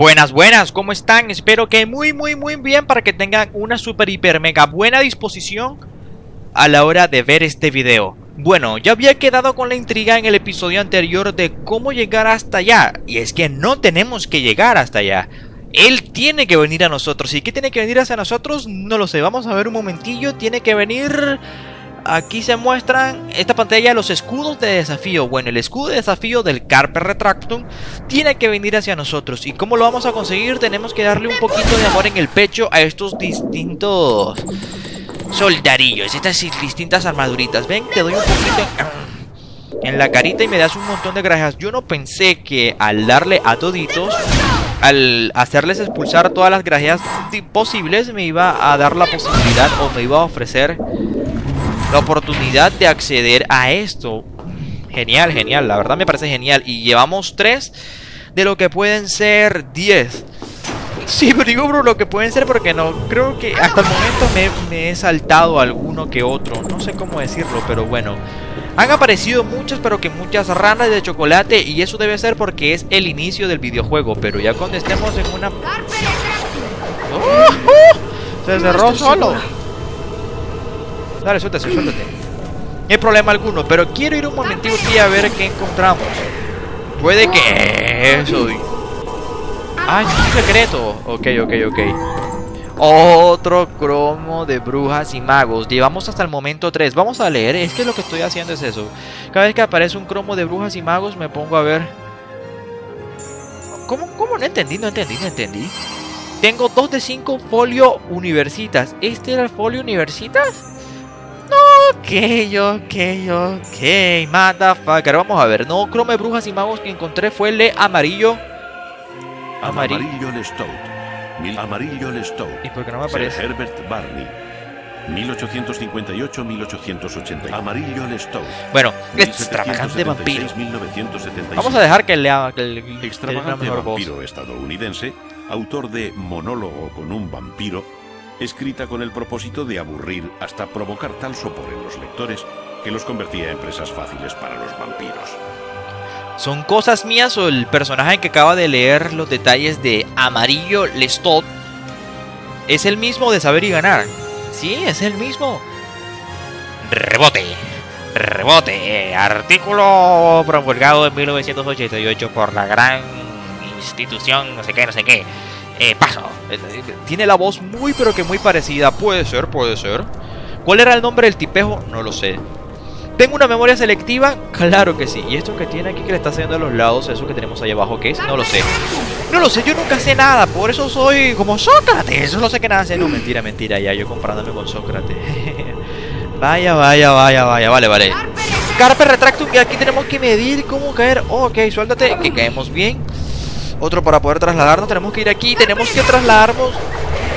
Buenas, buenas, ¿cómo están? Espero que muy, muy, muy bien para que tengan una super, hiper, mega buena disposición a la hora de ver este video. Bueno, ya había quedado con la intriga en el episodio anterior de cómo llegar hasta allá. Y es que no tenemos que llegar hasta allá. Él tiene que venir a nosotros. ¿Y qué tiene que venir hacia nosotros? No lo sé. Vamos a ver un momentillo. Tiene que venir... Aquí se muestran esta pantalla los escudos de desafío. Bueno, el escudo de desafío del Carpe Retractum tiene que venir hacia nosotros. ¿Y cómo lo vamos a conseguir? Tenemos que darle un poquito de amor en el pecho a estos distintos soldarillos, estas distintas armaduritas. Ven, te doy un poquito en la carita y me das un montón de gracias. Yo no pensé que al darle a toditos, al hacerles expulsar todas las gracias posibles, me iba a dar la posibilidad o me iba a ofrecer la oportunidad de acceder a esto. Genial, genial, la verdad me parece genial. Y llevamos 3 de lo que pueden ser 10. Sí, pero digo, bro, lo que pueden ser porque no. Creo que hasta el momento me, he saltado alguno que otro. No sé cómo decirlo, pero bueno. Han aparecido muchas, pero que muchas ranas de chocolate. Y eso debe ser porque es el inicio del videojuego. Pero ya cuando estemos en una. ¡Oh! ¡Oh! Se cerró solo. Dale, suéltate, suéltate. No hay problema alguno, pero quiero ir un momentito aquí a ver qué encontramos. Puede que... Eso... ¡Ay, un secreto! Ok, ok, ok. Otro cromo de brujas y magos. Llevamos hasta el momento 3. Vamos a leer. Es que lo que estoy haciendo es eso. Cada vez que aparece un cromo de brujas y magos me pongo a ver... ¿Cómo? ¿Cómo? No entendí, no entendí, no entendí. Tengo 2 de 5 folio universitas. ¿Este era el folio universitas? Ok, ok, ok. Motherfucker. Vamos a ver. No, crome brujas y magos que encontré fue el de amarillo. Amarillo. Amarillo Lestout. Amarillo Lestout. ¿Y por qué no me aparece? Herbert Barney. 1858-1880. Amarillo Lestout. Bueno, extravagante vampiro. Vamos a dejar que lea que el, extravagante vampiro estadounidense, autor de Monólogo con un vampiro escrita con el propósito de aburrir hasta provocar tal sopor en los lectores que los convertía en presas fáciles para los vampiros. ¿Son cosas mías o el personaje que acaba de leer los detalles de Amarillo Lestot es el mismo de Saber y Ganar? Sí, es el mismo. Rebote. Rebote. Artículo promulgado en 1988 por la gran institución, no sé qué, no sé qué. Eh, paso. Tiene la voz muy pero que muy parecida. Puede ser, puede ser. ¿Cuál era el nombre del tipejo? No lo sé. ¿Tengo una memoria selectiva? Claro que sí. ¿Y esto que tiene aquí que le está haciendo a los lados? Eso que tenemos ahí abajo, ¿qué es? No lo sé. No lo sé, yo nunca sé nada. Por eso soy como Sócrates. No sé qué nada sé. No, mentira, mentira. Ya, yo comparándome con Sócrates. vaya, vaya, vaya, vaya. Vale, vale. Carpe retractum. Y aquí tenemos que medir cómo caer. ok, suéltate. Que caemos bien. Otro para poder trasladarnos. Tenemos que ir aquí. Tenemos que trasladarnos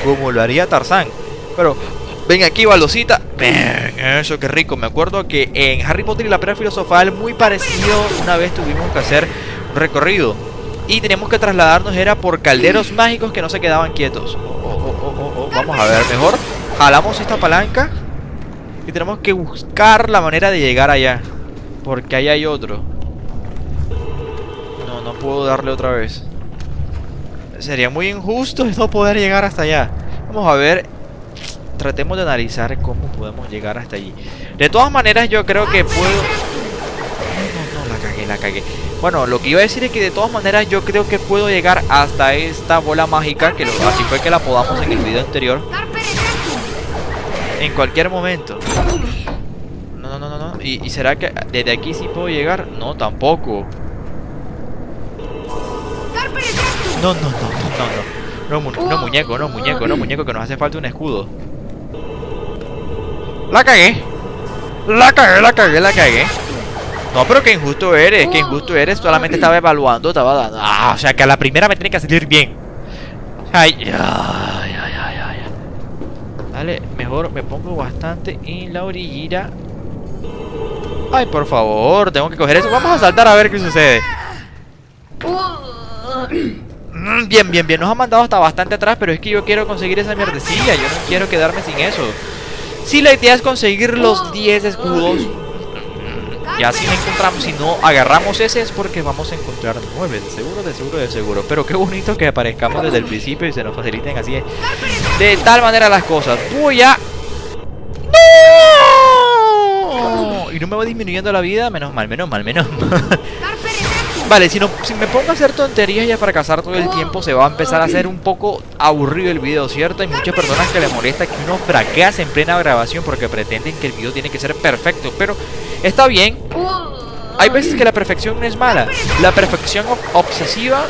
como lo haría Tarzán. Pero ven aquí, balosita. Eso qué rico. Me acuerdo que en Harry Potter y la piedra filosofal, muy parecido, una vez tuvimos que hacer recorrido. Y tenemos que trasladarnos, era por calderos mágicos que no se quedaban quietos. Oh, oh, oh, Vamos a ver, mejor jalamos esta palanca. Y tenemos que buscar la manera de llegar allá. Porque ahí hay otro. No, no puedo darle otra vez. Sería muy injusto no poder llegar hasta allá. Vamos a ver. Tratemos de analizar cómo podemos llegar hasta allí. De todas maneras, yo creo que puedo... No, no, no, la cagué, la cagué. Bueno, lo que iba a decir es que de todas maneras yo creo que puedo llegar hasta esta bola mágica, que así fue que la podamos en el video anterior. En cualquier momento. No, no, no, no. ¿Y, ¿Y será que desde aquí sí puedo llegar? No, tampoco. No, no, no, no, no. No, muñeco, no, muñeco, no, muñeco, que nos hace falta un escudo. La cagué. La cagué, la cagué, la cagué. No, pero que injusto eres, que injusto eres. Solamente estaba evaluando, estaba dando. Ah, o sea que a la primera me tiene que salir bien. Ay, ay, ay, ay, ay. Dale, mejor me pongo bastante en la orillita. Ay, por favor, tengo que coger eso. Vamos a saltar a ver qué sucede. Mm, bien, bien, bien. Nos ha mandado hasta bastante atrás, pero es que yo quiero conseguir esa mierdecilla. Yo no quiero quedarme sin eso. Si la idea es conseguir los 10 escudos. Ya si encontramos, si no agarramos ese es porque vamos a encontrar nueve, de seguro, de seguro, de seguro. Pero qué bonito que aparezcamos desde el principio y se nos faciliten así de tal manera las cosas. Voy a... ¡No! Y no me va disminuyendo la vida, menos mal, menos mal, menos mal. Vale, si, no, si me pongo a hacer tonterías y a fracasar todo el tiempo, se va a empezar a hacer un poco aburrido el video, ¿cierto? Hay muchas personas que les molesta que uno fracase en plena grabación porque pretenden que el video tiene que ser perfecto, pero está bien. Hay veces que la perfección no es mala. La perfección obsesiva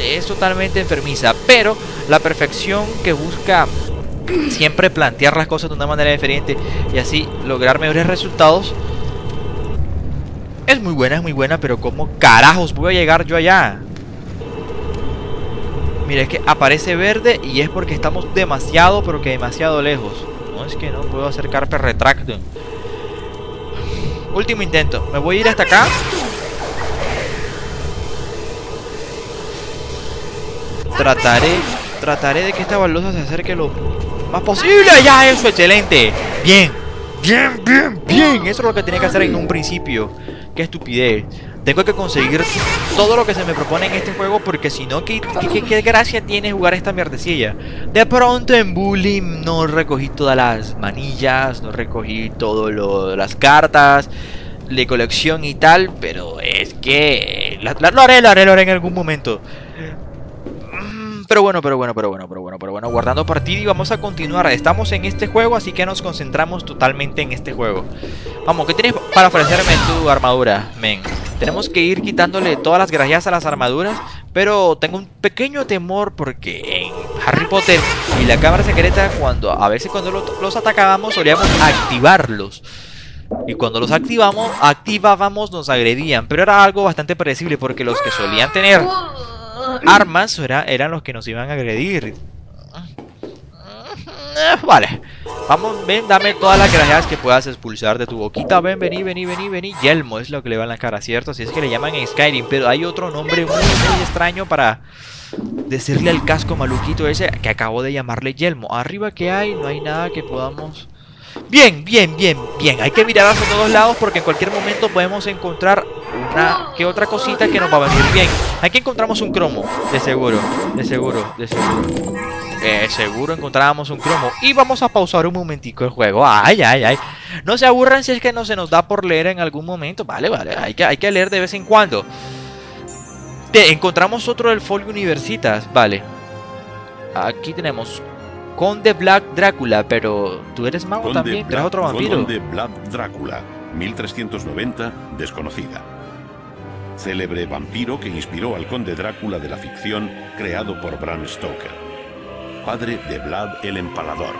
es totalmente enfermiza, pero la perfección que busca siempre plantear las cosas de una manera diferente y así lograr mejores resultados es muy buena, es muy buena, pero ¿cómo carajos voy a llegar yo allá? Mira, es que aparece verde y es porque estamos demasiado, pero que demasiado lejos. No es que no puedo hacer carpe retracto. Último intento. Me voy a ir hasta acá. Trataré, trataré de que esta baldosa se acerque lo más posible. Ya, eso, excelente. Bien, bien, bien, bien. Eso es lo que tenía que hacer en un principio. Qué estupidez. Tengo que conseguir todo lo que se me propone en este juego porque si no, ¿qué, qué, gracia tiene jugar esta mierdecilla? De pronto en Bullying no recogí todas las manillas, no recogí todas las cartas de colección y tal, pero es que... lo haré, lo haré, lo haré en algún momento. Pero bueno, pero bueno, pero bueno, pero bueno, pero bueno, guardando partida y vamos a continuar. Estamos en este juego, así que nos concentramos totalmente en este juego. Vamos, ¿qué tienes para ofrecerme tu armadura, men? Tenemos que ir quitándole todas las gracias a las armaduras, pero tengo un pequeño temor porque en Harry Potter y la cámara secreta, cuando a veces cuando los atacábamos solíamos activarlos. Y cuando los activamos, activábamos, nos agredían. Pero era algo bastante predecible porque los que solían tener armas era, eran los que nos iban a agredir. Vale, vamos, ven, dame todas las gracias que puedas expulsar de tu boquita. Ven, vení, vení, vení, vení. Yelmo es lo que le va en la cara, ¿cierto? Si es que le llaman Skyrim, pero hay otro nombre muy, muy extraño para decirle al casco maluquito ese que acabo de llamarle Yelmo. Arriba que hay, no hay nada que podamos Bien, bien, bien, bien. Hay que mirar hacia todos lados porque en cualquier momento podemos encontrar una que otra cosita que nos va a venir bien. Aquí encontramos un cromo, de seguro, de seguro, de seguro. Eh, seguro encontrábamos un cromo. Y vamos a pausar un momentico el juego. Ay, ay, ay. No se aburran si es que no se nos da por leer en algún momento. Vale, vale. Hay que, hay que leer de vez en cuando. encontramos otro del folio Universitas. Vale. Aquí tenemos Conde Black Drácula, pero tú eres mago también, eres otro vampiro. Conde Black Drácula, 1390, desconocida. Célebre vampiro que inspiró al Conde Drácula de la ficción creado por Bram Stoker. Padre de Vlad el Empalador.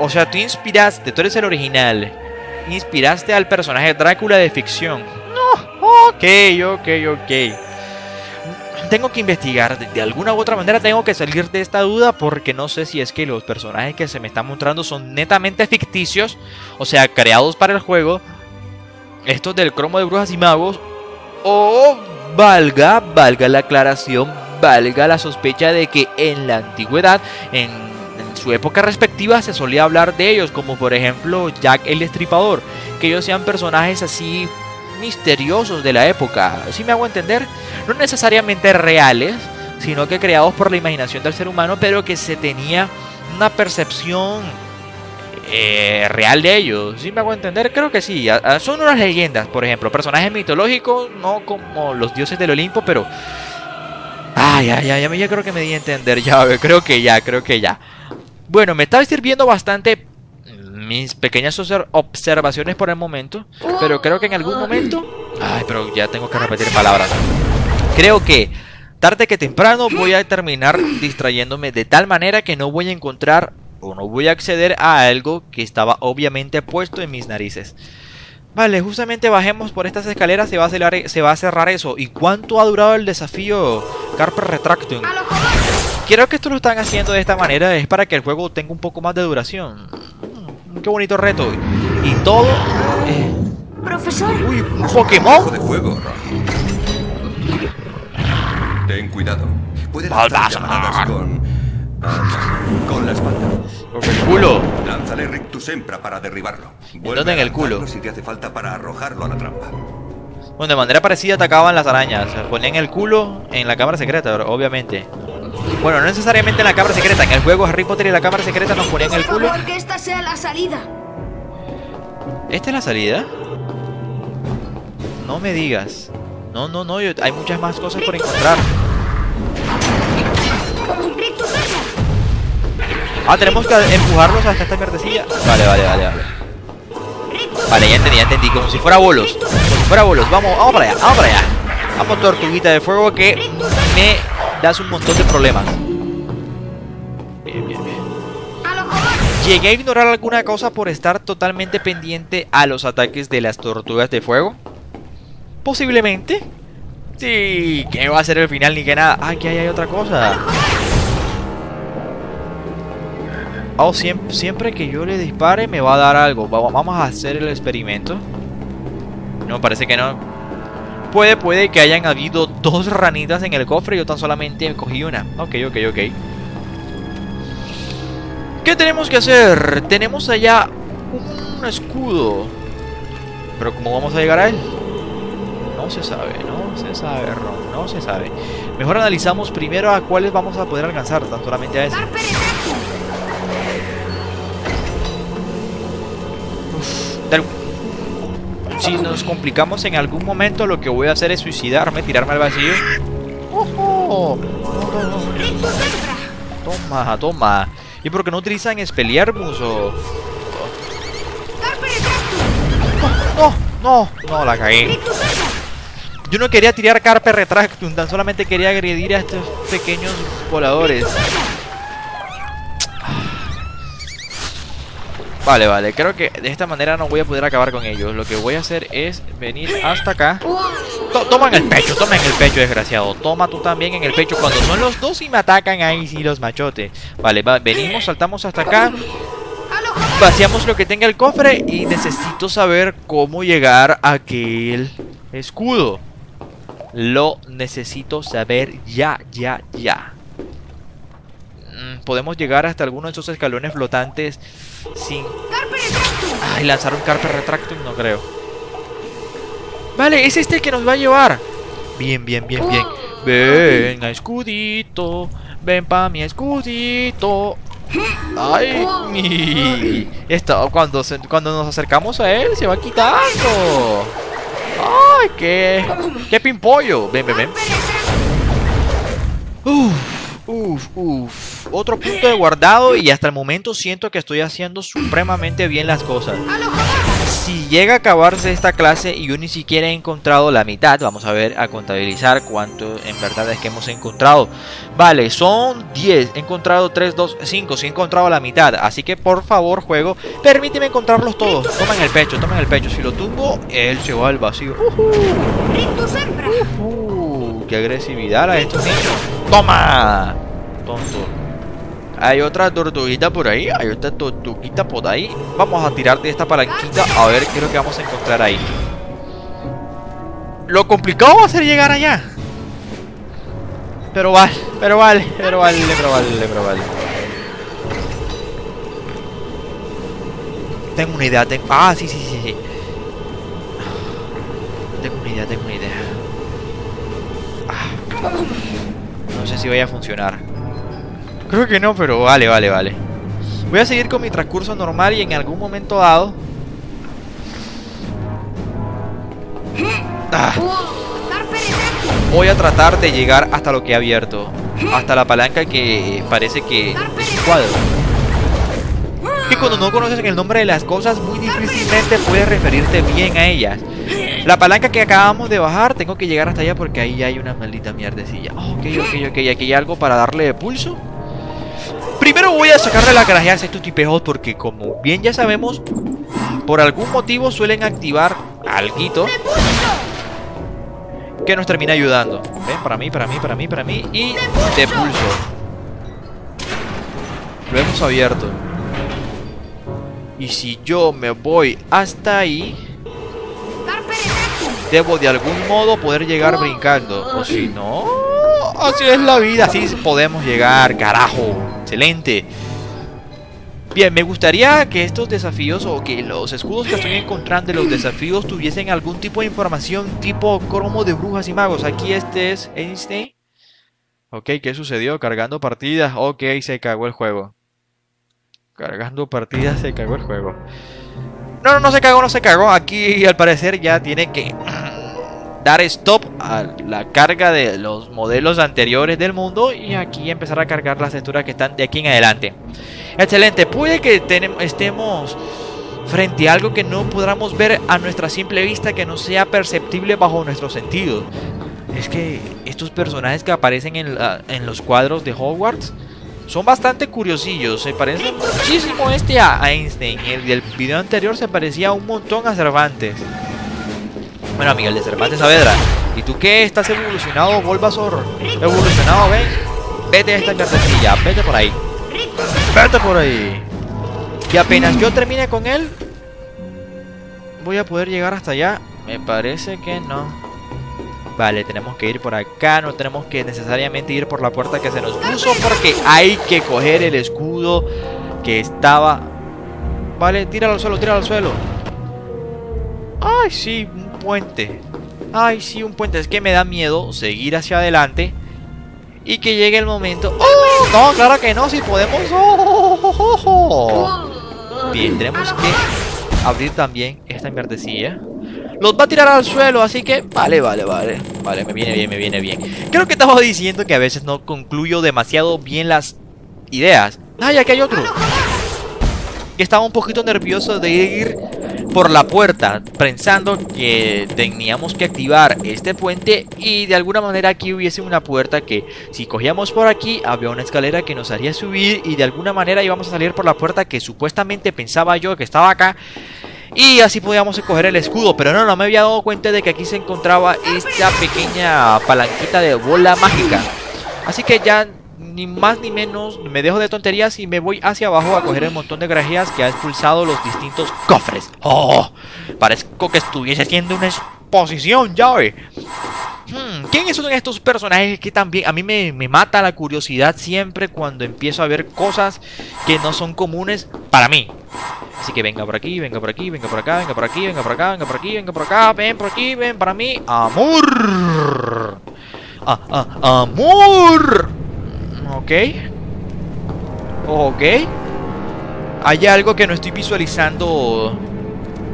O sea, tú inspiraste, tú eres el original. Inspiraste al personaje Drácula de ficción. No, ok, ok, ok tengo que investigar. De, alguna u otra manera tengo que salir de esta duda porque no sé si es que los personajes que se me están mostrando son netamente ficticios, o sea, creados para el juego, estos del cromo de brujas y magos, o valga, valga la aclaración, valga la sospecha de que en la antigüedad, en, en su época respectiva, se solía hablar de ellos, como por ejemplo Jack el Destripador, que ellos sean personajes así misteriosos de la época. Si me hago entender? No necesariamente reales, sino que creados por la imaginación del ser humano, pero que se tenía una percepción eh, real de ellos. Si me hago entender? Creo que sí. Son unas leyendas, por ejemplo, personajes mitológicos, no como los dioses del Olimpo, pero... Ay, ay, ay, ya, ya creo que me di a entender, ya, creo que ya, creo que ya. Bueno, me estaba sirviendo bastante mis pequeñas observaciones por el momento. Pero creo que en algún momento... Ay, pero ya tengo que repetir palabras. Creo que tarde que temprano voy a terminar distrayéndome de tal manera que no voy a encontrar o no voy a acceder a algo que estaba obviamente puesto en mis narices. Vale, justamente bajemos por estas escaleras, se va a cerrar, se va a cerrar eso. ¿Y cuánto ha durado el desafío Carpe Retractum? Quiero que esto lo están haciendo de esta manera, es para que el juego tenga un poco más de duración qué bonito reto. Y todo... Eh, Profesor. Uy, un Pokémon. de fuego, Ten cuidado. Puede lanzar con Con la espalda. Con el culo. Lánzale Rictus Sempra para derribarlo. dónde en el culo? Si te hace falta para arrojarlo a la trampa. Bueno, de manera parecida atacaban las arañas. Ponían el culo en la cámara secreta, obviamente. Bueno, no necesariamente en la cámara secreta. En el juego Harry Potter y la cámara secreta nos ponían el culo. La salida. ¿Esta es la salida? No me digas. No, no, no. yo- hay muchas más cosas por encontrar. Ah, tenemos que empujarlos hasta esta mierdecilla. Vale, vale, vale, vale. Vale, ya entendí, ya entendí. Como si fuera bolos. Como si fuera bolos. Vamos, vamos para allá, vamos para allá. Vamos, tortuguita de fuego, que me das un montón de problemas. Llegué a ignorar alguna cosa por estar totalmente pendiente a los ataques de las tortugas de fuego. Posiblemente. Sí, que va a ser el final ni que nada. Ah, que hay otra cosa. Oh, siempre, siempre que yo le dispare me va a dar algo. Va- Vamos a hacer el experimento. No, parece que no. Puede, puede que hayan habido dos ranitas en el cofre yo tan solamente cogí una. Ok, ok, ok. ¿Qué tenemos que hacer? Tenemos allá un escudo. Pero ¿cómo vamos a llegar a él? No se sabe, no se sabe, Ron, no se sabe. Mejor analizamos primero a cuáles vamos a poder alcanzar, tan solamente a ese. Si nos complicamos en algún momento, lo que voy a hacer es suicidarme, tirarme al vacío. ¡Ojo! No, no, no. Rictus Sempra. Toma, toma. ¿Y por qué no utilizan Expelliarmus o...? Carpe retractum. No, no, no, la cagué. Yo no quería tirar Carpe Retractum, tan solamente quería agredir a estos pequeños voladores. Vale, vale, creo que de esta manera no voy a poder acabar con ellos. Lo que voy a hacer es venir hasta acá. To- toma en el pecho, toma en el pecho, desgraciado. Toma tú también en el pecho. Cuando son los dos y me atacan ahí, sí, los machotes. Vale, va, venimos, saltamos hasta acá. Vaciamos lo que tenga el cofre y necesito saber cómo llegar a aquel escudo. Lo necesito saber ya, ya, ya. Mm, Podemos llegar hasta alguno de esos escalones flotantes sin... Carpe retractum. Ay, lanzar un carpe retractum no creo. Vale, es este el que nos va a llevar. Bien, bien, bien, bien. Ven a escudito. Ven pa mi escudito. Ay, esto, cuando, se- cuando nos acercamos a él se va quitando. Ay, qué, qué pimpollo. Ven, ven, ven. Uf, uf, uf. Otro punto de guardado y hasta el momento siento que estoy haciendo supremamente bien las cosas. Si llega a acabarse esta clase y yo ni siquiera he encontrado la mitad, vamos a ver a contabilizar cuánto en verdad es que hemos encontrado. Vale, son 10, he encontrado 3, 2, 5, sí he encontrado la mitad. Así que por favor, juego, permíteme encontrarlos todos. Toma en el pecho, toma en el pecho. Si lo tumbo, él se va al vacío. Uh, qué agresividad a estos niños. ¡Toma! Tonto. Hay otra tortuguita por ahí. Hay otra tortuguita por ahí. Vamos a tirar de esta palanquita a ver qué es lo que vamos a encontrar ahí. Lo complicado va a ser llegar allá. Pero vale, pero vale, pero vale, pero vale, pero vale. Tengo una idea, tengo... Ah, sí, sí, sí, sí. Tengo una idea, tengo una idea. Ah. No sé si vaya a funcionar. Creo que no, pero vale, vale, vale. Voy a seguir con mi transcurso normal y en algún momento dado... Ah, voy a tratar de llegar hasta lo que he abierto. Hasta la palanca que parece que cuadro. Que cuando no conoces el nombre de las cosas, muy difícilmente puedes referirte bien a ellas. La palanca que acabamos de bajar, tengo que llegar hasta allá porque ahí hay una maldita mierdecilla. Ok, ok, ok, aquí hay algo para darle de pulso. Primero voy a sacarle la garajeas a estos tipejos porque como bien ya sabemos, por algún motivo suelen activar alguito que nos termina ayudando. Ven, para mí, para mí, para mí, para mí. Y de pulso. Lo hemos abierto. Y si yo me voy hasta ahí, debo de algún modo poder llegar brincando. O si no... Así es la vida, así podemos llegar, carajo. Excelente. Bien, me gustaría que estos desafíos o que los escudos que estoy encontrando de los desafíos tuviesen algún tipo de información tipo cromo de brujas y magos. Aquí este es Einstein. Ok, ¿qué sucedió? Cargando partidas. Ok, se cagó el juego. Cargando partidas, se cagó el juego. No, no, no se cagó, no se cagó. Aquí al parecer ya tiene que dar stop a la carga de los modelos anteriores del mundo y aquí empezar a cargar las texturas que están de aquí en adelante. Excelente, puede que estemos frente a algo que no podamos ver a nuestra simple vista, que no sea perceptible bajo nuestros sentidos. Es que estos personajes que aparecen en, en los cuadros de Hogwarts son bastante curiosillos. Se parece muchísimo este a Einstein. El del video anterior se parecía un montón a Cervantes. Bueno, Miguel de Cervantes Saavedra. ¿Y tú qué? ¿Estás evolucionado, Bulbasaur? ¿Evolucionado, ven? Vete a esta cartecilla, vete por ahí. Vete por ahí. Y apenas yo termine con él, voy a poder llegar hasta allá. Me parece que no. Vale, tenemos que ir por acá, no tenemos que necesariamente ir por la puerta que se nos puso porque hay que coger el escudo que estaba... Vale, tíralo al suelo, tíralo al suelo. Ay, sí, puente. Ay, sí, un puente. Es que me da miedo seguir hacia adelante y que llegue el momento. ¡Oh! No, claro que no, si podemos. ¡Oh! Bien, tenemos que abrir también esta invertecilla. Los va a tirar al suelo, así que vale, vale, vale. Vale, me viene bien, me viene bien. Creo que estaba diciendo que a veces no concluyo demasiado bien las ideas. ¡Ay, aquí hay otro! Que estaba un poquito nervioso de ir por la puerta pensando que teníamos que activar este puente y de alguna manera aquí hubiese una puerta que si cogíamos por aquí había una escalera que nos haría subir y de alguna manera íbamos a salir por la puerta que supuestamente pensaba yo que estaba acá y así podíamos escoger el escudo, pero no, no me había dado cuenta de que aquí se encontraba esta pequeña palanquita de bola mágica. Así que ya ni más ni menos, me dejo de tonterías y me voy hacia abajo a coger el montón de grajeas que ha expulsado los distintos cofres. ¡Oh! Parezco que estuviese haciendo una exposición, ya ve. Hmm, ¿Quiénes son estos personajes que también a mí me, me, mata la curiosidad siempre cuando empiezo a ver cosas que no son comunes para mí? Así que venga por aquí, venga por aquí, venga por acá, venga por aquí, venga por acá, venga por aquí, venga por acá, ven por aquí, ven para mí. ¡Amor! Ah, ah, ¡Amor! Ok. Ok. ¿Hay algo que no estoy visualizando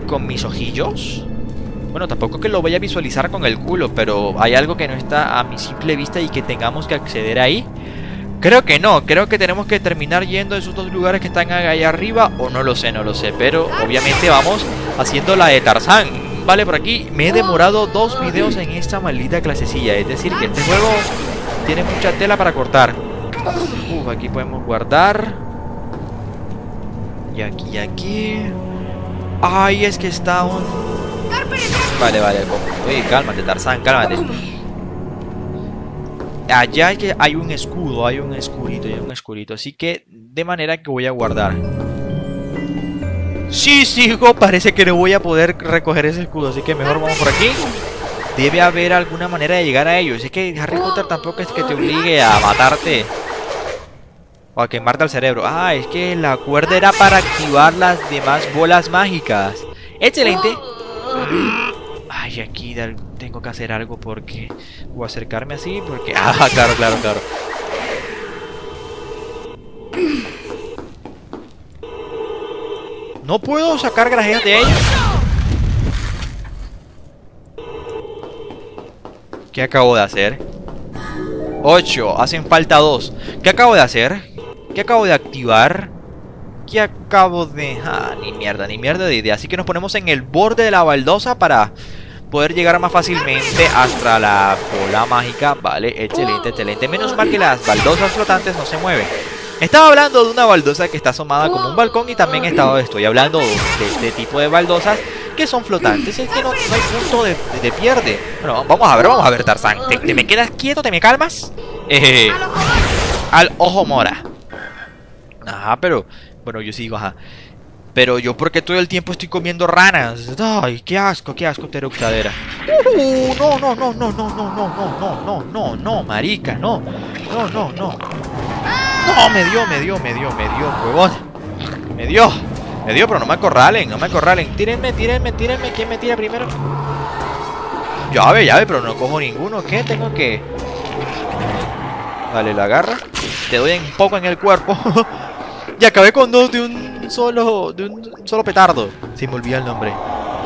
con mis ojillos? Bueno, tampoco que lo voy a visualizar con el culo, pero hay algo que no está a mi simple vista y que tengamos que acceder ahí. Creo que no, creo que tenemos que terminar yendo a esos dos lugares que están allá arriba, o no lo sé, no lo sé, pero obviamente vamos haciendo la de Tarzán. Vale, por aquí me he demorado dos videos en esta maldita clasecilla, es decir, que este juego tiene mucha tela para cortar. Uf, aquí podemos guardar. Y aquí, y aquí. Ay, es que está un... Vale, vale. Uy, cálmate, Tarzán, cálmate. Allá hay, que, hay un escudo, hay un escurito, hay un escurito. Así que, de manera que voy a guardar. Sí, sigo, parece que no voy a poder recoger ese escudo. Así que mejor vamos por aquí. Debe haber alguna manera de llegar a ellos. Es que Harry Potter tampoco es que te obligue a matarte. O a quemarte el cerebro. Ah, es que la cuerda era para activar las demás bolas mágicas. Excelente. Ay, aquí tengo que hacer algo porque... A acercarme así porque... Ah, claro, claro, claro. No puedo sacar grajeas de ellos. ¿Qué acabo de hacer? 8, hacen falta 2. ¿Qué acabo de hacer? ¿Qué acabo de activar? ¿Qué acabo de...? Ah, ni mierda, ni mierda de idea. Así que nos ponemos en el borde de la baldosa para poder llegar más fácilmente hasta la bola mágica. Vale, excelente, excelente. Menos mal que las baldosas flotantes no se mueven. Estaba hablando de una baldosa que está asomada como un balcón y también estaba, estoy hablando de este tipo de baldosas que son flotantes. Es que no, hay punto de, pierde. Bueno, vamos a ver, vamos a ver, Tarzán. ¿Te, me quedas quieto? ¿Te me calmas? Eh, al ojo mora. Ajá, pero... Bueno, yo sigo, ajá. Pero yo porque todo el tiempo estoy comiendo ranas. Ay, qué asco, qué asco, eructadera. Uh, no, no, no, no, no, no, no, no, no, no, no, no, marica, no. No, no, no. No, me dio, me dio, me dio, me dio, huevón. Me dio. Me dio, pero no me acorralen, no me acorralen. Tírenme, tírenme, tírenme. ¿Quién me tira primero? Llave, llave, pero no cojo ninguno. ¿Qué? Tengo que... Vale, la agarra. Te doy un poco en el cuerpo. Y acabé con dos de un solo de un solo petardo. Si me olvida el nombre.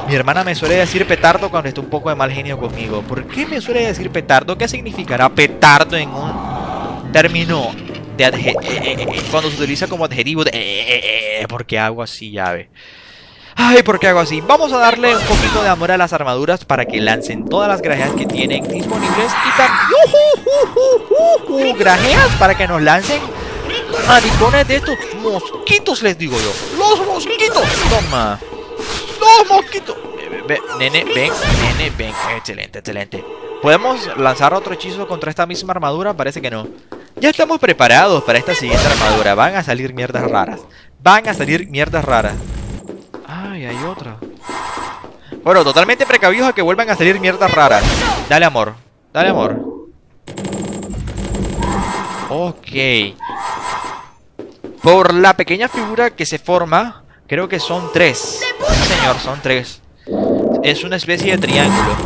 Mi hermana me suele decir petardo cuando está un poco de mal genio conmigo. ¿Por qué me suele decir petardo? ¿Qué significará petardo en un término de eh, eh, eh, cuando se utiliza como adjetivo de ¿Por qué hago así, llave? Ay, ¿por qué hago así? Vamos a darle un poquito de amor a las armaduras para que lancen todas las grajeas que tienen disponibles y también grajeas para que nos lancen maricones de estos mosquitos, les digo yo. Los mosquitos. Toma. Los mosquitos. Ve- ve- nene, ven, nene, ven. Excelente, excelente. ¿Podemos lanzar otro hechizo contra esta misma armadura? Parece que no. Ya estamos preparados para esta siguiente armadura. Van a salir mierdas raras. Van a salir mierdas raras. Ay, hay otra. Bueno, totalmente precavidos a que vuelvan a salir mierdas raras. Dale amor. Dale amor. Ok. Por la pequeña figura que se forma, creo que son tres. Señor, son tres. Es una especie de triángulo.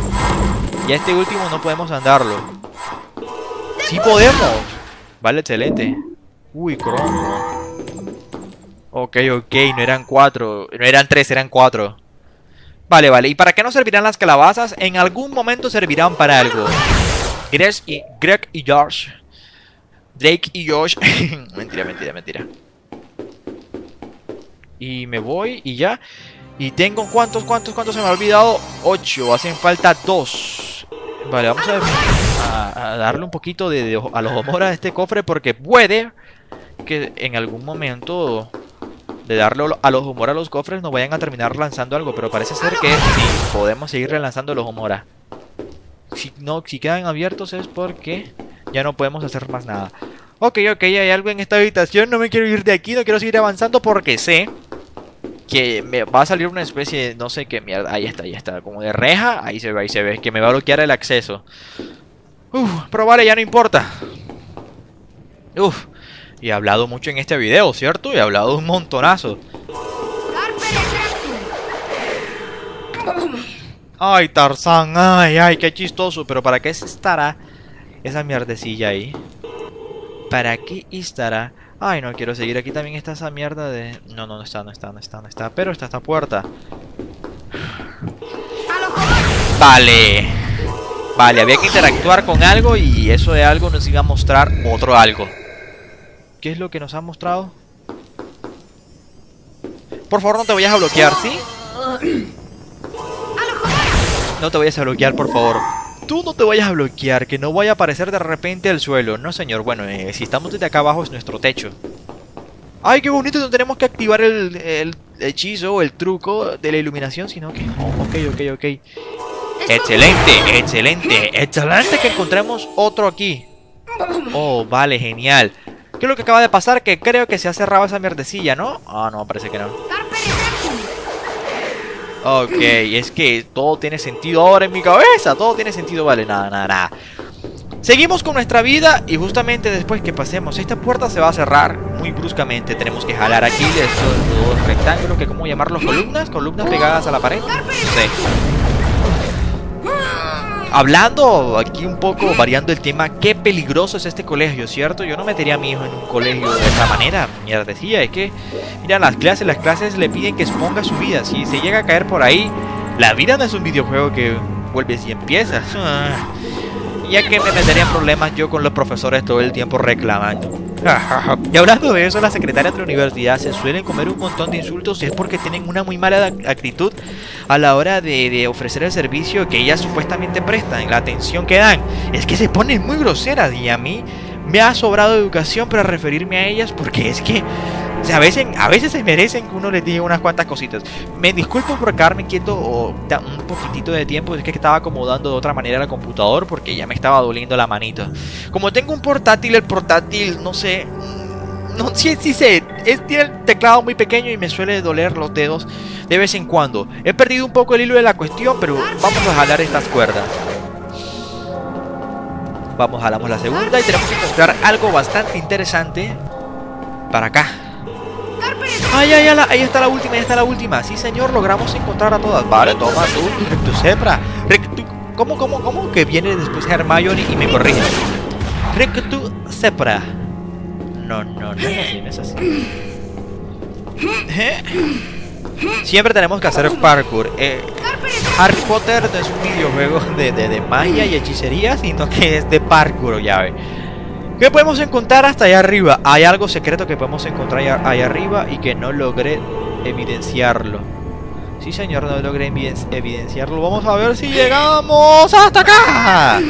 Y este último no podemos andarlo. Sí podemos. Vale, excelente. Uy, cromo. Ok, ok, no eran cuatro. No eran tres, eran cuatro. Vale, vale. ¿Y para qué nos servirán las calabazas? En algún momento servirán para algo. Greg y, Josh. Drake y Josh. mentira, mentira, mentira. Y me voy y ya. Y tengo cuántos, cuántos, cuántos se me ha olvidado. Ocho. Hacen falta dos. Vale, vamos a, darle un poquito de, de a los homora a este cofre porque puede que en algún momento de darle a los humor a los cofres nos vayan a terminar lanzando algo, pero parece ser que sí, podemos seguir lanzando los humora. Si no, si quedan abiertos es porque ya no podemos hacer más nada. Ok, ok, hay algo en esta habitación, no me quiero ir de aquí, no quiero seguir avanzando porque sé que me va a salir una especie de, no sé qué mierda, ahí está, ahí está, como de reja, ahí se ve, ahí se ve, que me va a bloquear el acceso. Uf, pero ya no importa. Uf, y he hablado mucho en este video, ¿cierto? Y he hablado un montonazo. Ay, Tarzán, ay, ay, qué chistoso. Pero ¿para qué estará esa mierdecilla ahí? ¿Para qué estará? Ay, no quiero seguir. Aquí también está esa mierda de... No, no, no está, no está, no está, no está. Pero está esta puerta. Vale. Vale, había que interactuar con algo y eso de algo nos iba a mostrar otro algo. ¿Qué es lo que nos ha mostrado? Por favor, no te vayas a bloquear, ¿sí? No te vayas a bloquear, por favor. Tú no te vayas a bloquear, que no vaya a aparecer de repente al suelo. No, señor. Bueno, eh, si estamos desde acá abajo es nuestro techo. Ay, qué bonito. No tenemos que activar el, el hechizo o el truco de la iluminación, sino que... Oh, ok, ok, ok. Excelente, excelente, excelente que encontremos otro aquí. Oh, vale, genial. ¿Qué es lo que acaba de pasar? Que creo que se ha cerrado esa mierdecilla, ¿no? Ah, no, parece que no. Ok, es que todo tiene sentido ahora en mi cabeza. Todo tiene sentido, vale, nada, nada, nada. Seguimos con nuestra vida y justamente después que pasemos esta puerta se va a cerrar muy bruscamente. Tenemos que jalar aquí de estos dos rectángulos que cómo llamarlos columnas, columnas pegadas a la pared. No sé. Hablando aquí un poco, variando el tema, qué peligroso es este colegio, ¿cierto? Yo no metería a mi hijo en un colegio de esta manera, mierdecilla, es que, mira, las clases, las clases le piden que exponga su vida, si se llega a caer por ahí, la vida no es un videojuego que vuelves y empiezas. Ya que me metería problemas yo con los profesores todo el tiempo reclamando. Y hablando de eso, las secretarias de la universidad se suelen comer un montón de insultos y es porque tienen una muy mala actitud a la hora de ofrecer el servicio que ellas supuestamente prestan, la atención que dan. Es que se ponen muy groseras y a mí me ha sobrado educación para referirme a ellas porque es que o sea, a, veces, a veces se merecen que uno les diga unas cuantas cositas. Me disculpo por quedarme quieto o un poquitito de tiempo. Es que estaba acomodando de otra manera el computador porque ya me estaba doliendo la manita. Como tengo un portátil, el portátil, no sé, No, sí, sí sé. Tiene el teclado muy pequeño y me suele doler los dedos de vez en cuando. He perdido un poco el hilo de la cuestión, pero vamos a jalar estas cuerdas. Vamos, jalamos la segunda y tenemos que encontrar algo bastante interesante para acá. Ahí está la última, ahí está la última. Sí, señor, logramos encontrar a todas. Vale, toma tú, Rectus Zebra. Rectu... ¿Cómo, cómo, cómo? Que viene después Hermione y me corrige. Rectus Zebra. No, no, no es así, no es así. Siempre tenemos que hacer parkour. Eh, Harry Potter no es un videojuego de, de, de magia y hechicería, sino que es de parkour, ya ve. ¿Qué podemos encontrar hasta allá arriba? Hay algo secreto que podemos encontrar allá, allá arriba y que no logré evidenciarlo. Sí, señor, no logré eviden- evidenciarlo. Vamos a ver si llegamos hasta acá.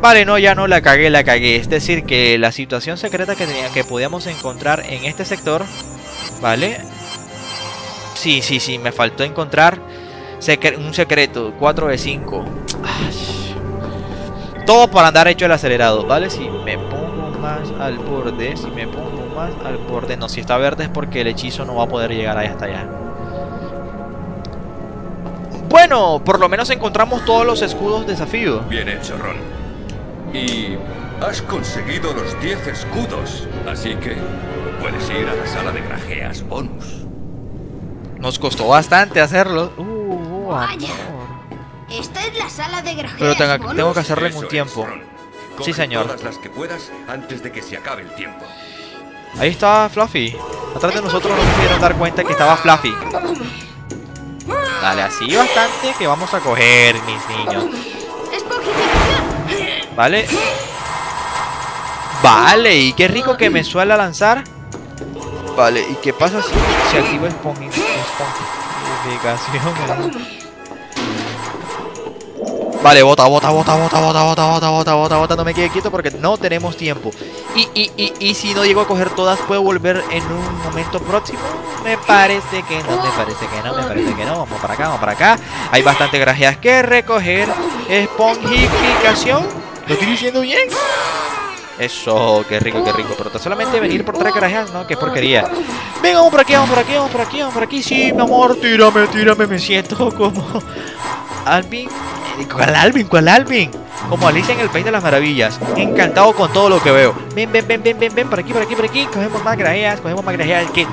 Vale, no, ya no la cagué, la cagué. Es decir, que la situación secreta que, tenía, que podíamos encontrar en este sector, ¿vale? Sí, sí, sí, me faltó encontrar un secreto, 4 de 5. Todo para andar hecho el acelerado, ¿vale? Si me pongo más al borde, si me pongo más al borde, no, si está verde es porque el hechizo no va a poder llegar ahí hasta allá. Bueno, por lo menos encontramos todos los escudos desafío. Bien hecho, Ron. Y has conseguido los 10 escudos. Así que puedes ir a la sala de grajeas bonus. Nos costó bastante hacerlo. Uh, uh, Vaya. amor. Esta es la sala de grajeas Pero tengo, bonus. tengo que hacerlo en un tiempo. Sí, señor. Todas las que puedas antes de que se acabe el tiempo. Ahí está Fluffy. Atrás de nosotros no se pudieron dar cuenta que estaba Fluffy. Dale, así bastante que vamos a coger, mis niños. ¿Vale? Vale, y qué rico que me suela lanzar. Vale, ¿y qué pasa si se activa esponjificación? Vale, bota, bota, bota, bota, bota, bota, bota, bota, bota, bota, no me quede quieto porque no tenemos tiempo. Y, y, y, y si no llego a coger todas, ¿puedo volver en un momento próximo? Me parece que no, me parece que no, me parece que no. Vamos para acá, vamos para acá. Hay bastante grajeas que recoger. Esponjificación. ¿Lo estoy diciendo bien? Eso, qué rico, qué rico. Pero solamente venir por tres grajeas, no, qué porquería. Venga, vamos por aquí, vamos por aquí, vamos por aquí, vamos por aquí. Sí, mi amor, tírame, tírame. Me siento como Alvin. ¿Cuál Alvin? ¿Cuál Alvin? Como Alicia en el País de las Maravillas. Encantado con todo lo que veo. Ven, ven, ven, ven, ven, ven, por aquí, por aquí, por aquí. Cogemos más grajeas, cogemos más grajeas. Que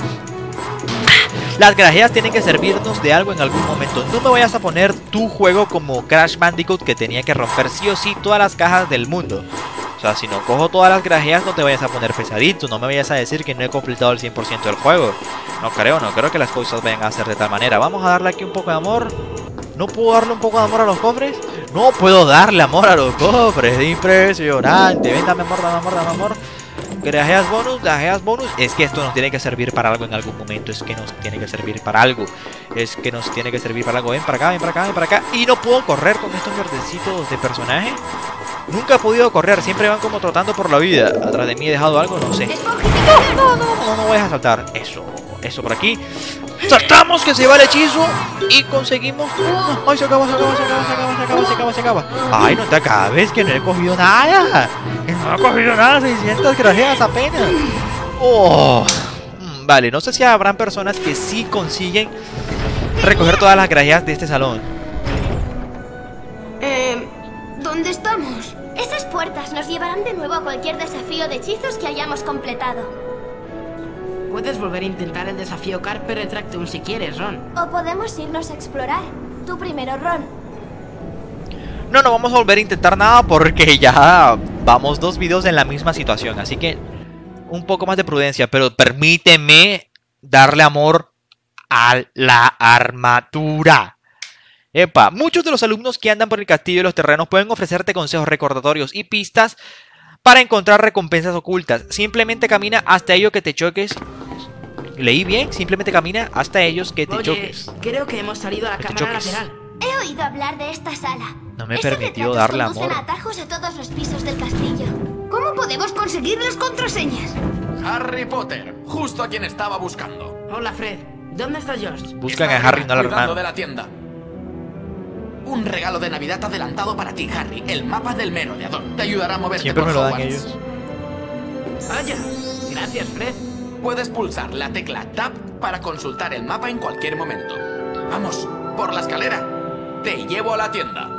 las grajeas tienen que servirnos de algo en algún momento. No me vayas a poner tu juego como Crash Bandicoot que tenía que romper sí o sí todas las cajas del mundo. O sea, si no cojo todas las grajeas, no te vayas a poner pesadito. No me vayas a decir que no he completado el 100% del juego. No creo, no creo que las cosas vayan a ser de tal manera. Vamos a darle aquí un poco de amor. ¿No puedo darle un poco de amor a los cofres? No puedo darle amor a los cofres. Impresionante. Ven, dame amor, dame amor, dame amor. Grajeas bonus, grajeas bonus. Es que esto nos tiene que servir para algo en algún momento. Es que nos tiene que servir para algo. Es que nos tiene que servir para algo. Ven para acá, ven para acá, ven para acá. Y no puedo correr con estos verdecitos de personaje. Nunca he podido correr. Siempre van como trotando por la vida. Atrás de mí he dejado algo, no sé. Esponjificación. No, no, no, no voy a saltar. Eso, eso por aquí. Saltamos que se va el hechizo y conseguimos. Ay, se acaba, se acaba, se acaba, se acaba, se acaba, se acaba, se acaba. Ay, no te acabes, que no he cogido nada. No he cogido nada, 600 grajeas apenas. Oh. Mm, Vale, no sé si habrán personas que sí consiguen recoger todas las grajeas de este salón. Eh, ¿dónde estamos? Esas puertas nos llevarán de nuevo a cualquier desafío de hechizos que hayamos completado. Puedes volver a intentar el desafío Carper Retractum si quieres, Ron. O podemos irnos a explorar. Tú primero, Ron. No, no vamos a volver a intentar nada porque ya vamos dos videos en la misma situación. Así que un poco más de prudencia, pero permíteme darle amor a la armadura. Epa, muchos de los alumnos que andan por el castillo y los terrenos pueden ofrecerte consejos recordatorios y pistas para encontrar recompensas ocultas. Simplemente camina hasta ello que te choques. Leí bien, simplemente camina hasta ellos que te Oye, choques. creo que hemos salido a la Que te cámara choques. lateral. He oído hablar de esta sala. No me Estos permitió retratos darle amor. a atajos a todos los pisos del castillo. ¿Cómo podemos conseguir las contraseñas? Harry Potter, justo a quien estaba buscando. Hola, Fred. ¿Dónde está George? Buscan Está a Harry, no al cuidando hermano. de la tienda. Un regalo de Navidad adelantado para ti, Harry. El mapa del merodeador. Te ayudará a moverte Siempre por me lo dan ellos. Vaya. Gracias, Fred. Puedes pulsar la tecla Tab para consultar el mapa en cualquier momento. Vamos, por la escalera. Te llevo a la tienda.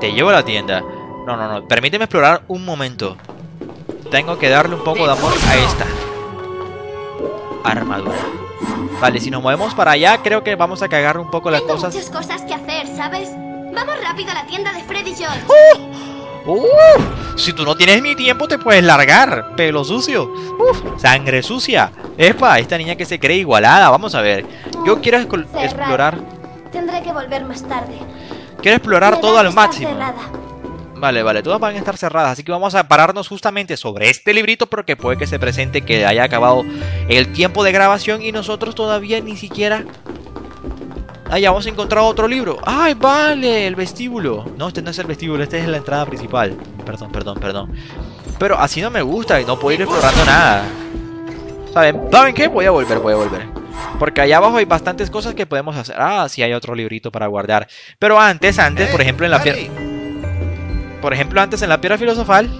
Te llevo a la tienda. No, no, no. Permíteme explorar un momento. Tengo que darle un poco de amor a esta. Armadura. Vale, si nos movemos para allá, creo que vamos a cagar un poco las Tengo cosas. muchas cosas que hacer, ¿sabes? Vamos rápido a la tienda de Freddy George. ¡Uh! Si tú no tienes mi tiempo, te puedes largar. Pelo sucio. Uf, sangre sucia. Epa, esta niña que se cree igualada. Vamos a ver. Yo quiero explorar. Tendré que volver más tarde. Quiero explorar todo al máximo. cerrada. Vale, vale, todas van a estar cerradas, así que vamos a pararnos justamente sobre este librito porque puede que se presente que haya acabado el tiempo de grabación y nosotros todavía ni siquiera hayamos encontrado otro libro. ¡Ay, vale! El vestíbulo. No, este no es el vestíbulo, este es la entrada principal. Perdón, perdón, perdón. Pero así no me gusta y no puedo ir explorando nada. ¿Saben? ¿Saben qué? Voy a volver, voy a volver. Porque allá abajo hay bastantes cosas que podemos hacer. Ah, sí hay otro librito para guardar. Pero antes, antes, por ejemplo, en la piedra... Por ejemplo, antes en la piedra filosofal,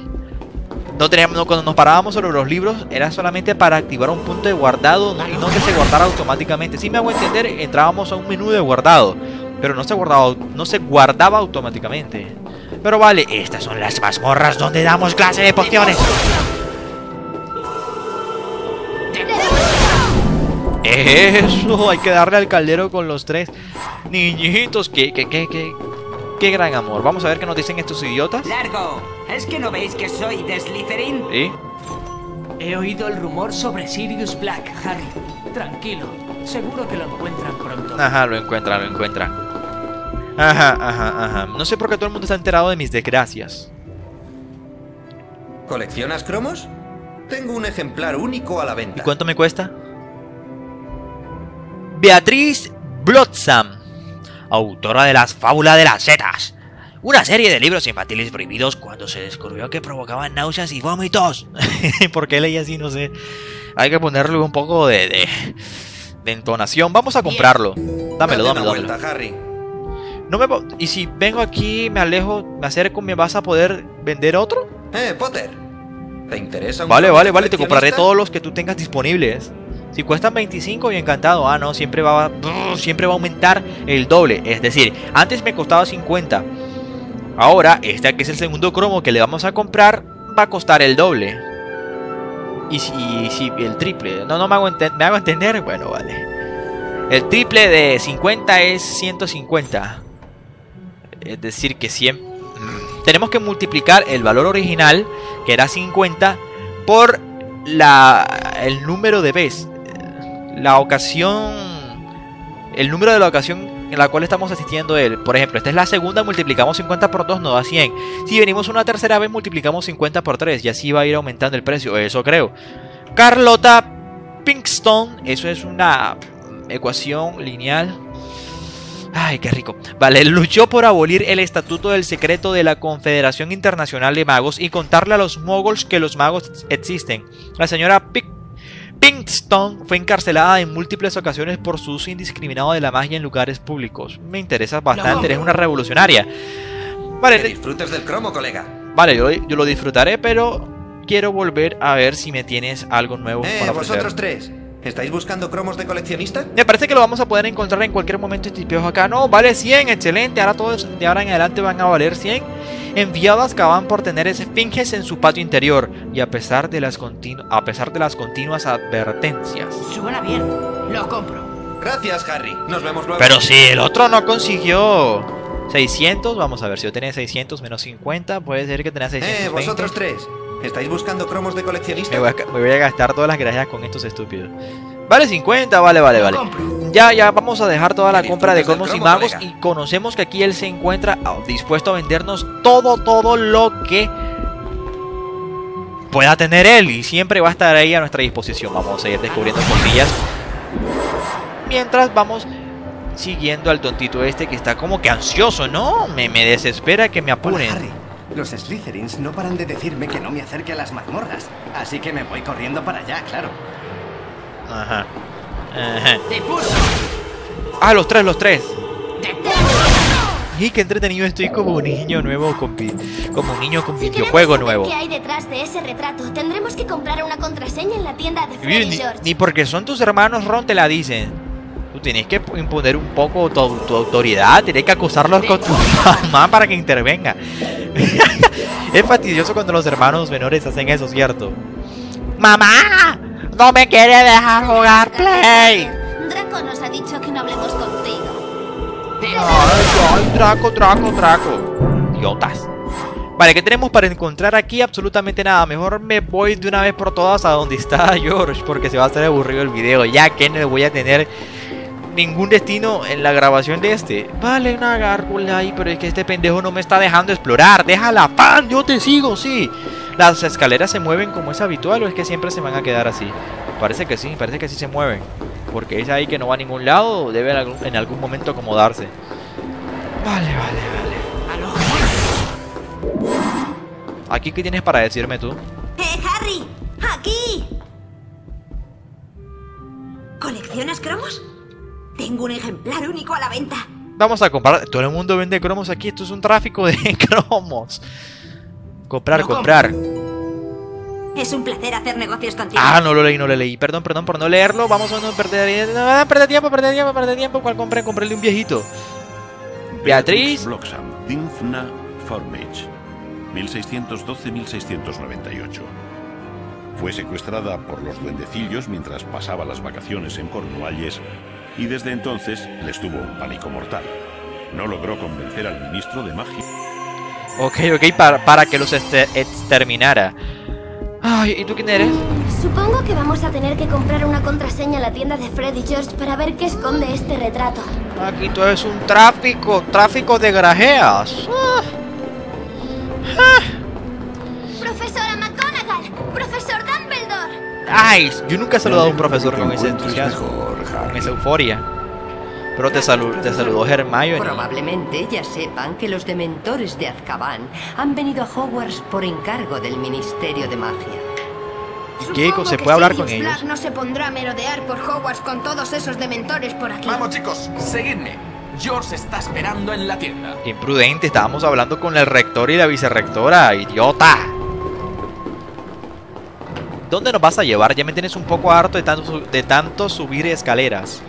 no teníamos, no- cuando nos parábamos sobre los libros, era solamente para activar un punto de guardado y no que se guardara automáticamente. Si me hago entender, entrábamos a un menú de guardado, pero no se guardaba, no se guardaba automáticamente. Pero vale, estas son las mazmorras donde damos clase de pociones. Eso, hay que darle al caldero con los tres. Niñitos, qué, qué, qué, qué, qué gran amor. Vamos a ver qué nos dicen estos idiotas. ¡Largo! ¿Es que no veis que soy de Slytherin? ¿Sí? He oído el rumor sobre Sirius Black, Harry. Tranquilo, seguro que lo encuentran pronto. Ajá, lo encuentra, lo encuentra. Ajá, ajá, ajá. No sé por qué todo el mundo está enterado de mis desgracias. ¿Coleccionas cromos? Tengo un ejemplar único a la ¿Y venta. cuánto me cuesta? Beatriz Blotsam, autora de las fábulas de las setas. Una serie de libros infantiles prohibidos cuando se descubrió que provocaban náuseas y vómitos. ¿Por qué leí así? No sé. Hay que ponerle un poco de, de, de entonación. Vamos a comprarlo. Dámelo, dámelo, Harry. No me y si vengo aquí, me alejo, me acerco, ¿me vas a poder vender otro? Eh, Potter. ¿Te interesa un Vale, vale, vale, te compraré todos los que tú tengas disponibles. Si cuestan 25, yo encantado. Ah, no, siempre va, siempre va a aumentar el doble. Es decir, antes me costaba 50. Ahora, este que es el segundo cromo que le vamos a comprar, va a costar el doble. Y si, y si el triple. No, no me hago, me hago entender. Bueno, vale. El triple de 50 es 150. Es decir, que 100. mm, Tenemos que multiplicar el valor original, que era 50, por la, el número de veces. La ocasión. El número de la ocasión en la cual estamos asistiendo él. Por ejemplo, esta es la segunda, multiplicamos 50 por 2, nos da 100. Si venimos una tercera vez, multiplicamos 50 por 3 y así va a ir aumentando el precio. Eso creo. Carlota Pinkston, eso es una ecuación lineal. Ay, qué rico. Vale, luchó por abolir el estatuto del secreto de la Confederación Internacional de Magos y contarle a los moguls que los magos existen. La señora Pick Pinkston fue encarcelada en múltiples ocasiones por su uso indiscriminado de la magia en lugares públicos. Me interesa bastante, eres una revolucionaria. Que Vale, disfrutes del cromo, colega. vale, yo, yo lo disfrutaré, pero quiero volver a ver si me tienes algo nuevo Eh, para ofrecer. vosotros tres. ¿Estáis buscando cromos de coleccionista? Me parece que lo vamos a poder encontrar en cualquier momento este piojo acá. No, vale 100, excelente. Ahora todos de ahora en adelante van a valer 100. Enviadas acaban por tener esfinges en su patio interior. Y a pesar de las, continu- a pesar de las continuas advertencias. Suena bien. Lo compro. Gracias, Harry. Nos vemos luego. Pero si el otro no consiguió 600, vamos a ver si yo tenía 600 menos 50. Puede ser que tenía 620. Eh, vosotros tres. ¿Estáis buscando cromos de coleccionista? Me voy, a, me voy a gastar todas las gracias con estos estúpidos. Vale 50, vale, vale, vale. Ya, ya vamos a dejar toda la compra de cromos y magos y conocemos que aquí él se encuentra ah, dispuesto a vendernos todo, todo lo que pueda tener él y siempre va a estar ahí a nuestra disposición. Vamos a ir descubriendo cosillas mientras vamos siguiendo al tontito este que está como que ansioso, ¿no? Me, me desespera que me apuren. Los Slytherins no paran de decirme que no me acerque a las mazmorras, así que me voy corriendo para allá, claro. Ajá. Ajá. Ah, los tres, los tres. Y qué entretenido estoy como un niño nuevo con vi- como un niño con Si videojuego nuevo. ¿Qué hay detrás de ese retrato? Tendremos que comprar una contraseña en la tienda de Freddy Ni, George. ni porque son tus hermanos Ron te la dicen. Tú tienes que imponer un poco tu, tu autoridad, tienes que acusarlos con tu mamá para que intervenga. es fastidioso cuando los hermanos menores hacen eso, ¿cierto? ¡Mamá! ¡No me quiere dejar jugar Play! Draco nos ha dicho que no hablemos contigo. Ay, ay, Draco, Draco, Draco. Idiotas. Vale, ¿qué tenemos para encontrar aquí? Absolutamente nada. Mejor me voy de una vez por todas a donde está George, porque se va a hacer aburrido el video, ya que no voy a tener ningún destino en la grabación de este. Vale, una gárgola ahí, pero es que este pendejo no me está dejando explorar. Déjala, pan, yo te sigo, sí. ¿Las escaleras se mueven como es habitual o es que siempre se van a quedar así? Parece que sí, parece que sí se mueven. Porque es ahí que no va a ningún lado, debe en algún, en algún momento acomodarse. Vale, vale, vale. ¿Aquí qué tienes para decirme tú? ¡Eh, Harry! ¡Aquí! ¿Coleccionas cromos? Tengo un ejemplar único a la venta. Vamos a comprar. Todo el mundo vende cromos aquí. Esto es un tráfico de cromos. Comprar, Lo comprar. Es un placer hacer negocios contigo. Ah, no lo leí, no lo leí. Perdón, perdón por no leerlo. Vamos a no perder, no, perder tiempo, perder tiempo, perder tiempo. ¿Cuál compré? Compré un viejito. Beatriz. Bloxham, Dymphna Formage, 1612-1698. Fue secuestrada por los duendecillos mientras pasaba las vacaciones en Cornualles y desde entonces les tuvo un pánico mortal. No logró convencer al ministro de magia. Ok, ok, para, para que los este- exterminara. Ay, ¿y tú quién eres? Supongo que vamos a tener que comprar una contraseña en la tienda de Freddy George para ver qué esconde este retrato. Aquí todo es un tráfico, tráfico de grajeas. Ah. ¡Profesora McGonagall! ¡Profesor Dumbledore! Ay, yo nunca he saludado a un profesor con ese entusiasmo, con esa euforia. Pero te, salu- te saludó Hermione. Probablemente ya sepan que los dementores de Azkaban han venido a Hogwarts por encargo del Ministerio de Magia. ¿Qué? Supongo ¿Se que puede hablar Sirius con ellos? Black no se pondrá a merodear por Hogwarts con todos esos dementores por aquí. Vamos, chicos, seguidme. George está esperando en la tienda. Qué imprudente, estábamos hablando con el rector y la vicerrectora, idiota. ¿Dónde nos vas a llevar? Ya me tienes un poco harto de tanto, de tanto subir escaleras.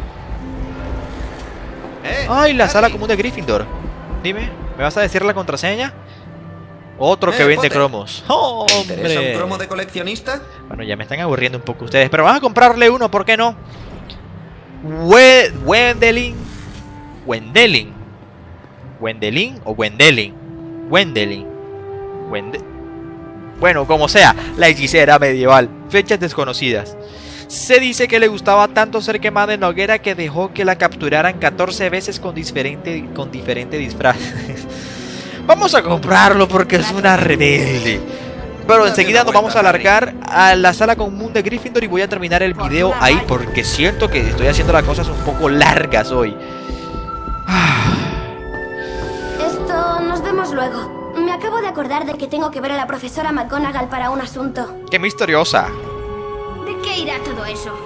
Ay, la sala común de Gryffindor. Dime, ¿me vas a decir la contraseña? Otro que Eh, vende Potter. cromos. ¿Te interesa un cromo de coleccionista? Bueno, ya me están aburriendo un poco ustedes, pero vamos a comprarle uno, ¿por qué no? We Wendelin. Wendelin. Wendelin o Wendelin. Wendelin. Wende bueno, como sea, la hechicera medieval. Fechas desconocidas. Se dice que le gustaba tanto ser quemada en hoguera que dejó que la capturaran 14 veces con diferente, con diferente disfraz. Vamos a comprarlo porque es una rebelde. Pero enseguida nos vamos a alargar a la sala común de Gryffindor y voy a terminar el video ahí porque siento que estoy haciendo las cosas un poco largas hoy. Esto nos vemos luego. Acabo de acordar de que tengo que ver a la profesora McGonagall para un asunto. ¡Qué misteriosa! ¿De qué irá todo eso?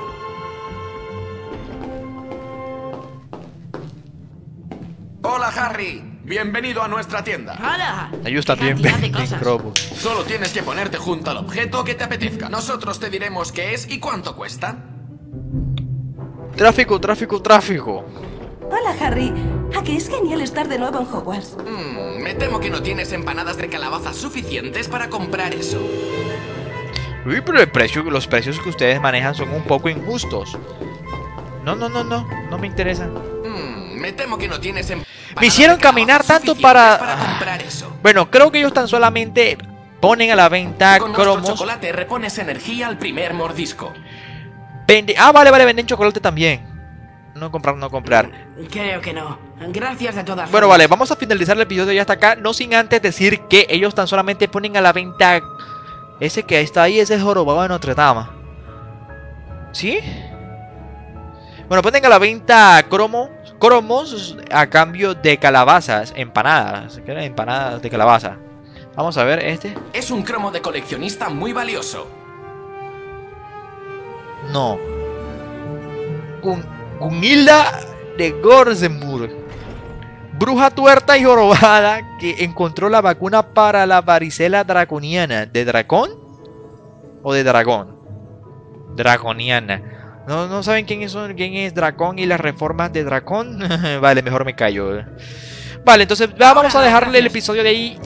Hola, Harry. Bienvenido a nuestra tienda. ¡Hala! Venden cosas. cromos. Solo tienes que ponerte junto al objeto que te apetezca. Nosotros te diremos qué es y cuánto cuesta. Tráfico, tráfico, tráfico. Hola, Harry. ¿A que es genial estar de nuevo en Hogwarts? Mm, me temo que no tienes empanadas de calabaza suficientes para comprar eso. Uy, pero el precio, los precios que ustedes manejan son un poco injustos. No, no, no, no, no me interesa. Mm, me temo que no tienes empanadas Me hicieron de caminar tanto para... para comprar eso. Bueno, creo que ellos tan solamente ponen a la venta Con nuestro cromos. chocolate repones energía al primer mordisco. Vende... Ah, vale, vale, venden chocolate también. No comprar, no comprar. Creo que no. Gracias de todas Bueno, vale, vamos a finalizar el episodio ya hasta acá. No sin antes decir que ellos tan solamente ponen a la venta. Ese que está ahí, ese es jorobado de Notre Dame. ¿Sí? Bueno, ponen a la venta cromo, cromos a cambio de calabazas, empanadas. ¿Qué eran empanadas de calabaza? Vamos a ver este. Es un cromo de coleccionista muy valioso. No. Gun- Gunilda de Gorzenburg. Bruja tuerta y jorobada que encontró la vacuna para la varicela draconiana. ¿De dragón? ¿O de dragón? Dragoniana. ¿No, no saben quién es, quién es Dracón y las reformas de Dracón? vale, mejor me callo. Vale, entonces ya vamos a dejarle el episodio de ahí.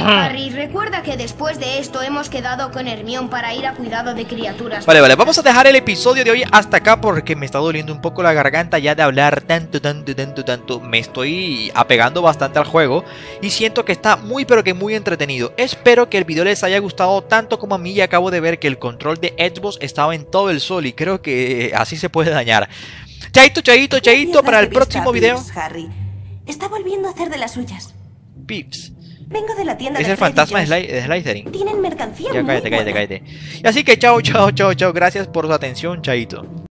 Harry, recuerda que después de esto hemos quedado con Hermión para ir a cuidado de criaturas. Vale, vale, vamos a dejar el episodio de hoy hasta acá porque me está doliendo un poco la garganta ya de hablar tanto, tanto, tanto, tanto. Me estoy apegando bastante al juego y siento que está muy pero que muy entretenido. Espero que el video les haya gustado tanto como a mí y acabo de ver que el control de Xbox estaba en todo el sol y creo que así se puede dañar. Chaito, chaito, chaito para el próximo video. Harry. Está volviendo a hacer de las suyas. Pips. Vengo de la tienda Es de el fantasma de. Sly- de Slytherin. Tienen mercancía Ya muy cállate, cállate, buena. cállate. Y así que chao, chao, chao, chao. Gracias por su atención, chaito.